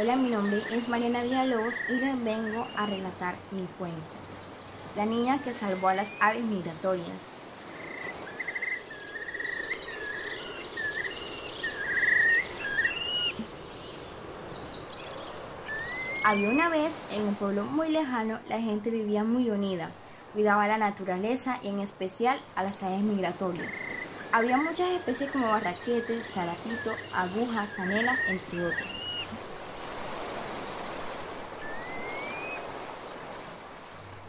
Hola, mi nombre es Mariana Villalobos y les vengo a relatar mi cuento. La niña que salvó a las aves migratorias. Había una vez en un pueblo muy lejano, la gente vivía muy unida, cuidaba la naturaleza y en especial a las aves migratorias. Había muchas especies como barraquete, salatito, aguja, canela, entre otras.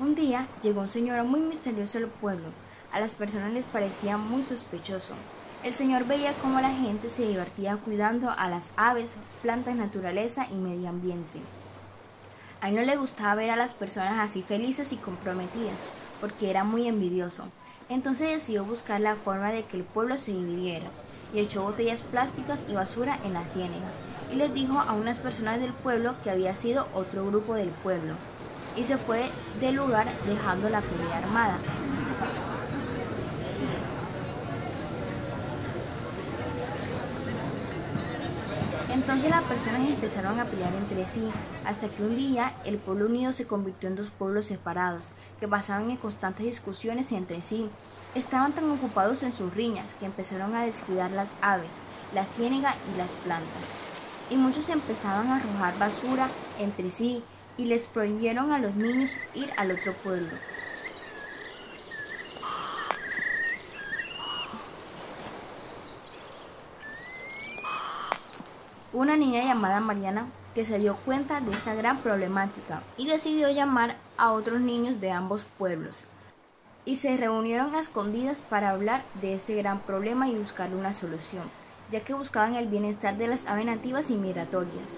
Un día llegó un señor muy misterioso al pueblo. A las personas les parecía muy sospechoso. El señor veía cómo la gente se divertía cuidando a las aves, plantas, naturaleza y medio ambiente. A él no le gustaba ver a las personas así felices y comprometidas, porque era muy envidioso. Entonces decidió buscar la forma de que el pueblo se dividiera y echó botellas plásticas y basura en la ciénaga y les dijo a unas personas del pueblo que había sido otro grupo del pueblo y se fue del lugar dejando la pelea armada. Entonces las personas empezaron a pelear entre sí, hasta que un día el pueblo unido se convirtió en dos pueblos separados, que pasaban en constantes discusiones entre sí. Estaban tan ocupados en sus riñas que empezaron a descuidar las aves, la ciénaga y las plantas. Y muchos empezaban a arrojar basura entre sí, y les prohibieron a los niños ir al otro pueblo. Una niña llamada Mariana que se dio cuenta de esta gran problemática y decidió llamar a otros niños de ambos pueblos. Y se reunieron a escondidas para hablar de ese gran problema y buscar una solución, ya que buscaban el bienestar de las aves nativas y migratorias.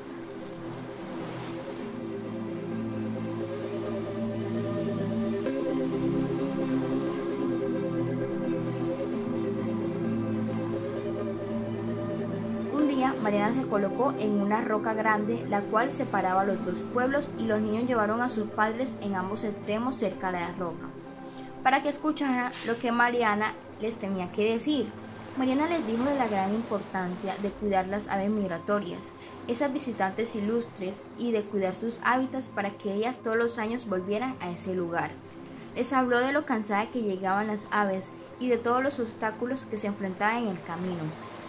Mariana se colocó en una roca grande, la cual separaba los dos pueblos y los niños llevaron a sus padres en ambos extremos cerca de la roca, para que escucharan lo que Mariana les tenía que decir. Mariana les dijo de la gran importancia de cuidar las aves migratorias, esas visitantes ilustres, y de cuidar sus hábitats para que ellas todos los años volvieran a ese lugar. Les habló de lo cansada que llegaban las aves y de todos los obstáculos que se enfrentaban en el camino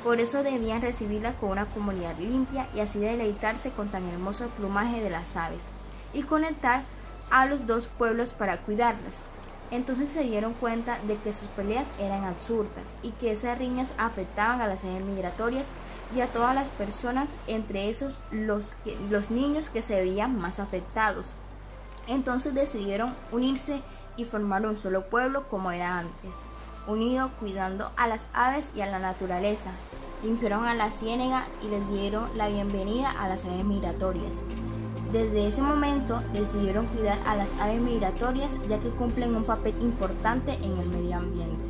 por eso debían recibirla con una comunidad limpia y así deleitarse con tan hermoso plumaje de las aves y conectar a los dos pueblos para cuidarlas. Entonces se dieron cuenta de que sus peleas eran absurdas y que esas riñas afectaban a las aves migratorias y a todas las personas, entre esos los, los niños que se veían más afectados. Entonces decidieron unirse y formar un solo pueblo como era antes, unido cuidando a las aves y a la naturaleza, limpiaron a la ciénaga y les dieron la bienvenida a las aves migratorias. Desde ese momento decidieron cuidar a las aves migratorias ya que cumplen un papel importante en el medio ambiente.